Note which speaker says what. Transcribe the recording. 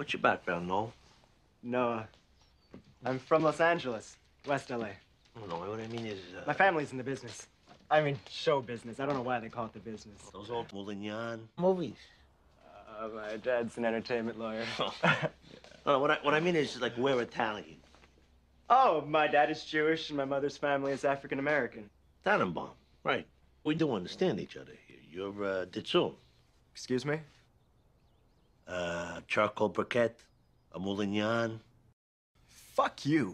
Speaker 1: What's your background, Noel?
Speaker 2: Noah. I'm from Los Angeles, West LA.
Speaker 1: Oh, no, what I mean is, uh,
Speaker 2: My family's in the business. I mean, show business. I don't know why they call it the business.
Speaker 1: those old Moulignan movies.
Speaker 2: Uh, my dad's an entertainment lawyer.
Speaker 1: No, what I, what I mean is, like, we're Italian.
Speaker 2: oh, my dad is Jewish and my mother's family is African American.
Speaker 1: Tannenbaum, right. We do understand each other here. You're, uh, Ditsun.
Speaker 2: Excuse me?
Speaker 1: Charcoal briquette, a Moulignan.
Speaker 2: Fuck you.